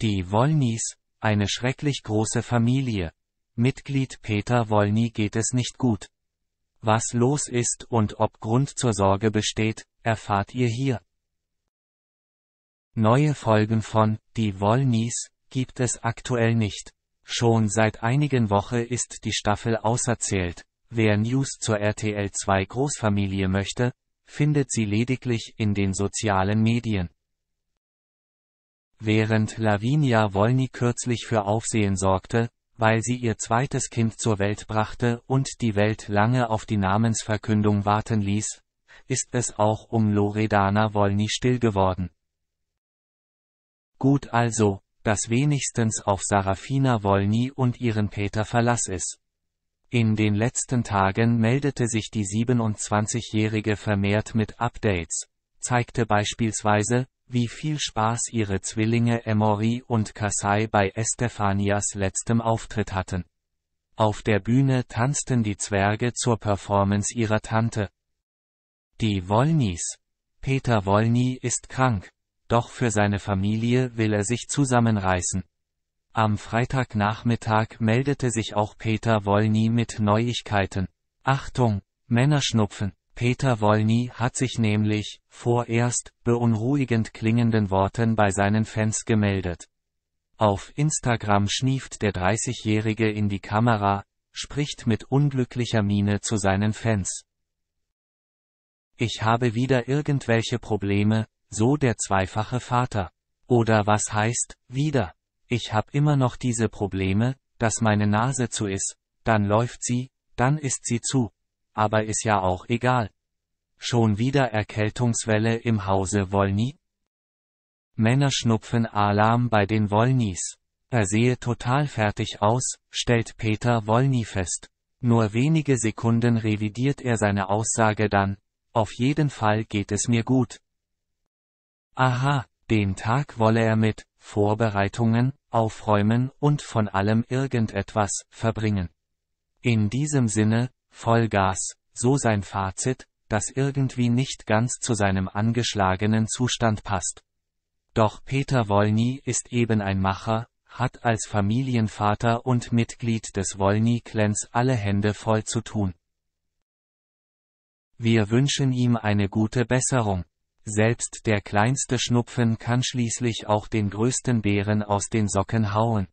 Die Wollnys, eine schrecklich große Familie. Mitglied Peter Wollny geht es nicht gut. Was los ist und ob Grund zur Sorge besteht, erfahrt ihr hier. Neue Folgen von Die Wollnys gibt es aktuell nicht. Schon seit einigen Wochen ist die Staffel auserzählt. Wer News zur RTL 2 Großfamilie möchte, findet sie lediglich in den sozialen Medien. Während Lavinia Wolny kürzlich für Aufsehen sorgte, weil sie ihr zweites Kind zur Welt brachte und die Welt lange auf die Namensverkündung warten ließ, ist es auch um Loredana Wolny still geworden. Gut also, dass wenigstens auf Sarafina Wolny und ihren Peter Verlass ist. In den letzten Tagen meldete sich die 27-Jährige vermehrt mit Updates, zeigte beispielsweise, wie viel Spaß ihre Zwillinge Emory und Kasai bei Estefanias letztem Auftritt hatten. Auf der Bühne tanzten die Zwerge zur Performance ihrer Tante. Die Wollnys. Peter Wollny ist krank, doch für seine Familie will er sich zusammenreißen. Am Freitagnachmittag meldete sich auch Peter Wollny mit Neuigkeiten. Achtung, Männerschnupfen. Peter Wollny hat sich nämlich, vorerst, beunruhigend klingenden Worten bei seinen Fans gemeldet. Auf Instagram schnieft der 30-Jährige in die Kamera, spricht mit unglücklicher Miene zu seinen Fans. Ich habe wieder irgendwelche Probleme, so der zweifache Vater. Oder was heißt, wieder? Ich hab immer noch diese Probleme, dass meine Nase zu ist, dann läuft sie, dann ist sie zu. Aber ist ja auch egal. Schon wieder Erkältungswelle im Hause Wollny? Männerschnupfen Alarm bei den Wollnys. Er sehe total fertig aus, stellt Peter Wollny fest. Nur wenige Sekunden revidiert er seine Aussage dann, auf jeden Fall geht es mir gut. Aha, den Tag wolle er mit Vorbereitungen, Aufräumen und von allem irgendetwas verbringen. In diesem Sinne, Vollgas, so sein Fazit, das irgendwie nicht ganz zu seinem angeschlagenen Zustand passt. Doch Peter Wolny ist eben ein Macher, hat als Familienvater und Mitglied des Wolny-Clans alle Hände voll zu tun. Wir wünschen ihm eine gute Besserung. Selbst der kleinste Schnupfen kann schließlich auch den größten Bären aus den Socken hauen.